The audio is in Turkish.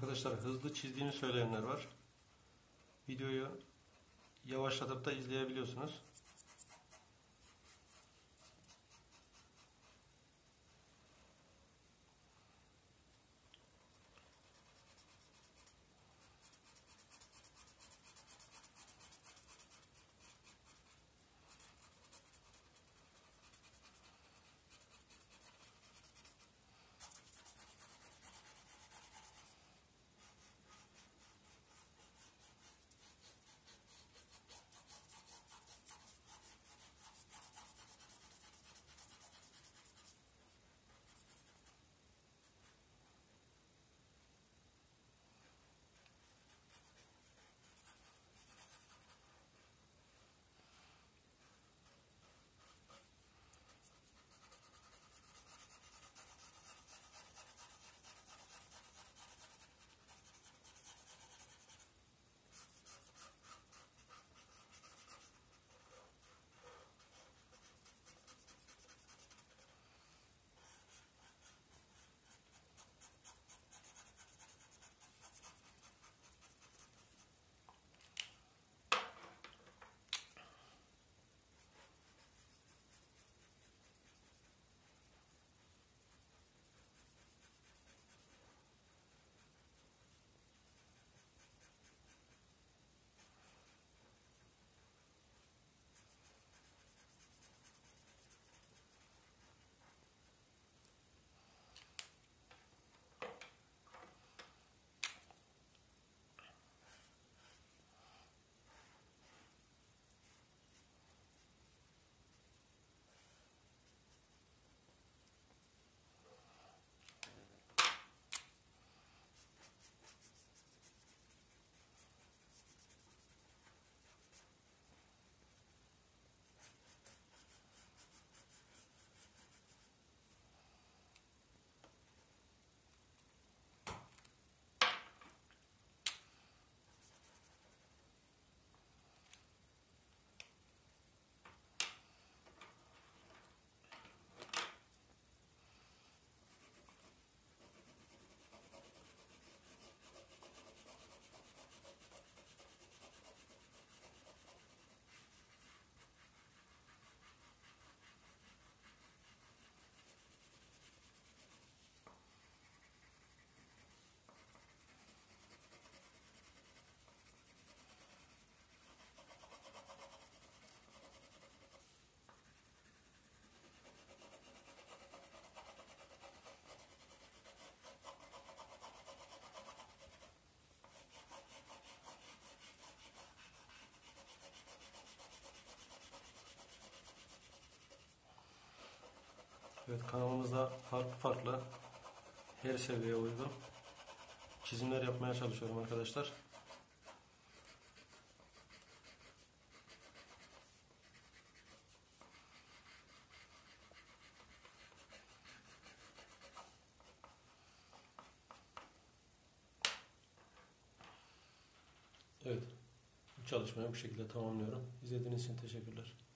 Arkadaşlar hızlı çizdiğini söyleyenler var. Videoyu yavaşlatıp da izleyebiliyorsunuz. Evet kanalımızda farklı farklı her seviyeye uygun çizimler yapmaya çalışıyorum arkadaşlar. Evet. Bu çalışmayı bu şekilde tamamlıyorum. İzlediğiniz için teşekkürler.